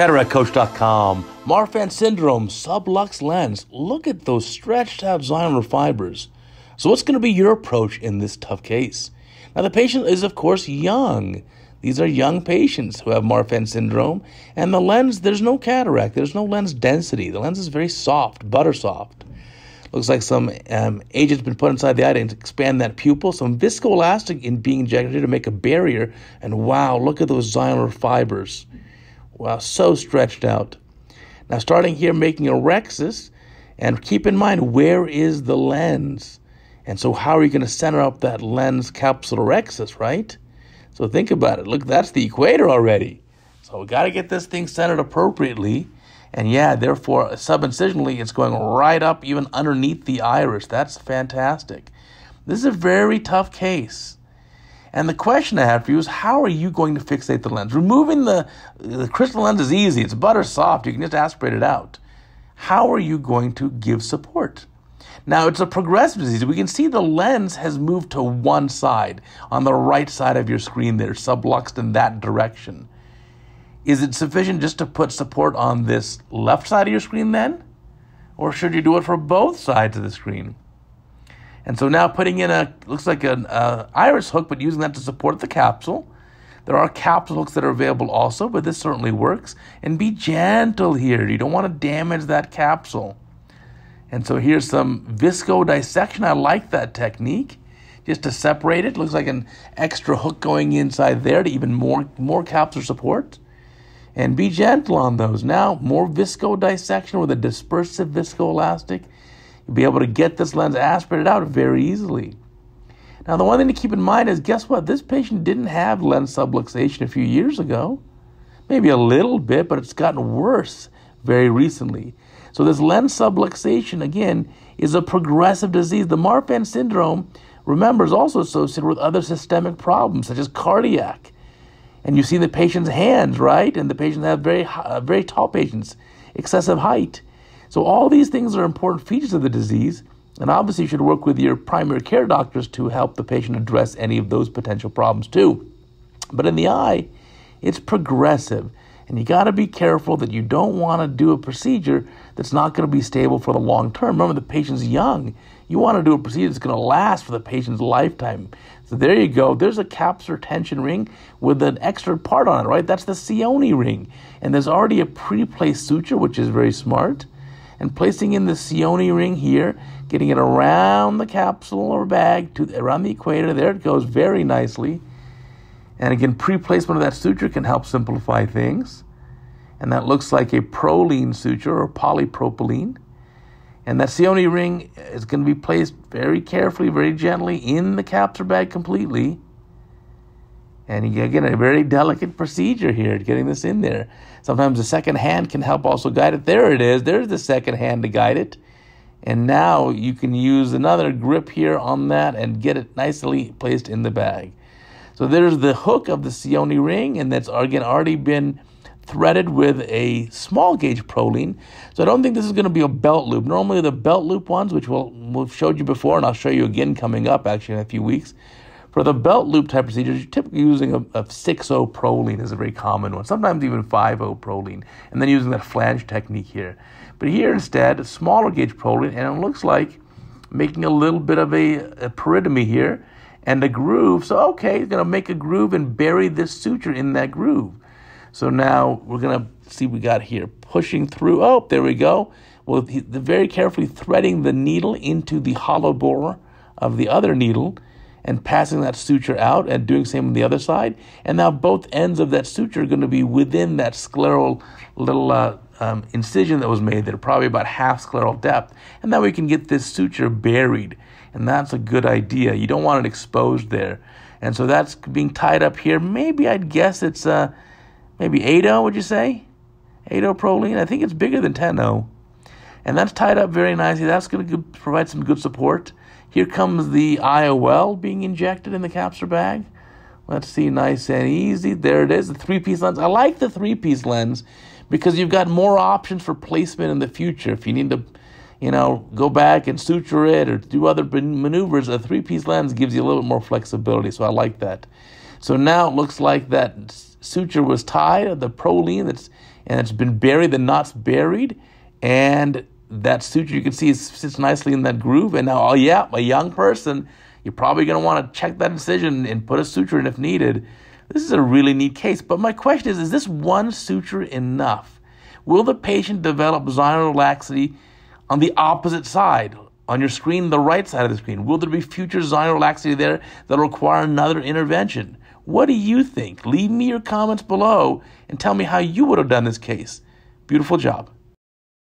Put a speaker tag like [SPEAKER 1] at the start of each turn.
[SPEAKER 1] CataractCoach.com. Marfan syndrome, sublux lens. Look at those stretched out zonular fibers. So, what's going to be your approach in this tough case? Now, the patient is, of course, young. These are young patients who have Marfan syndrome, and the lens, there's no cataract, there's no lens density. The lens is very soft, butter soft. Looks like some um, agent's been put inside the eye to expand that pupil, some viscoelastic in being injected to make a barrier, and wow, look at those zonular fibers. Wow, so stretched out. Now, starting here, making a rhexis, and keep in mind where is the lens? And so, how are you going to center up that lens capsular rhexis, right? So, think about it. Look, that's the equator already. So, we got to get this thing centered appropriately. And yeah, therefore, subincisionally, it's going right up even underneath the iris. That's fantastic. This is a very tough case. And the question I have for you is how are you going to fixate the lens? Removing the, the crystal lens is easy, it's butter soft, you can just aspirate it out. How are you going to give support? Now, it's a progressive disease. We can see the lens has moved to one side, on the right side of your screen there, subluxed in that direction. Is it sufficient just to put support on this left side of your screen then? Or should you do it for both sides of the screen? And so now putting in a, looks like an uh, iris hook, but using that to support the capsule. There are capsule hooks that are available also, but this certainly works. And be gentle here. You don't want to damage that capsule. And so here's some visco dissection. I like that technique. Just to separate it, looks like an extra hook going inside there to even more, more capsular support. And be gentle on those. Now, more visco dissection with a dispersive viscoelastic You'll be able to get this lens aspirated out very easily. Now, the one thing to keep in mind is guess what? This patient didn't have lens subluxation a few years ago. Maybe a little bit, but it's gotten worse very recently. So, this lens subluxation, again, is a progressive disease. The Marfan syndrome, remember, is also associated with other systemic problems, such as cardiac. And you see the patient's hands, right? And the patients have very, uh, very tall patients, excessive height. So, all these things are important features of the disease, and obviously, you should work with your primary care doctors to help the patient address any of those potential problems too. But in the eye, it's progressive, and you got to be careful that you don't want to do a procedure that's not going to be stable for the long term. Remember, the patient's young. You want to do a procedure that's going to last for the patient's lifetime. So there you go. There's a capsular tension ring with an extra part on it, right? That's the Cionni ring. And there's already a pre-placed suture, which is very smart and placing in the Cionni ring here, getting it around the capsule or bag to around the equator. There it goes very nicely. And again, pre-placement of that suture can help simplify things. And that looks like a Prolene suture or polypropylene. And that Cionni ring is going to be placed very carefully, very gently in the capsule bag completely. And again, a very delicate procedure here, getting this in there. Sometimes the second hand can help also guide it. There it is. There's the second hand to guide it. And now you can use another grip here on that and get it nicely placed in the bag. So there's the hook of the Cionni ring, and that's again already been threaded with a small gauge Prolene. So I don't think this is going to be a belt loop. Normally the belt loop ones, which we'll, we've showed you before, and I'll show you again coming up actually in a few weeks, for the belt loop type procedures, you're typically using a, a 6-0 Prolene is a very common one, sometimes even 5-0 Prolene, and then using that flange technique here. But here instead, a smaller gauge Prolene, and it looks like making a little bit of a, a here and a groove. So, okay, he's going to make a groove and bury this suture in that groove. So now we're going to see we got here pushing through. Oh, there we go. Well, very carefully threading the needle into the hollow bore of the other needle and passing that suture out and doing the same on the other side. And now both ends of that suture are going to be within that scleral little uh, um, incision that was made there, probably about half scleral depth. And now we can get this suture buried. And that's a good idea. You don't want it exposed there. And so that's being tied up here. Maybe I'd guess it's uh, maybe 8 would you say? 8 Prolene? I think it's bigger than 10 And that's tied up very nicely. That's going to provide some good support. Here comes the IOL being injected in the capsular bag. Let's see, nice and easy. There it is, the three piece lens. I like the three piece lens because you've got more options for placement in the future. If you need to, you know, go back and suture it or do other maneuvers, a three piece lens gives you a little bit more flexibility. So I like that. So now it looks like that suture was tied, the prolene that's and it's been buried, the knot's buried, and that suture you can see sits nicely in that groove. And now, oh yeah, a young person, you're probably going to want to check that incision and put a suture in if needed. This is a really neat case. But my question is, is this one suture enough? Will the patient develop sinus laxity on the opposite side? On your screen, the right side of the screen, will there be future sinus laxity there that will require another intervention? What do you think? Leave me your comments below and tell me how you would have done this case. Beautiful job.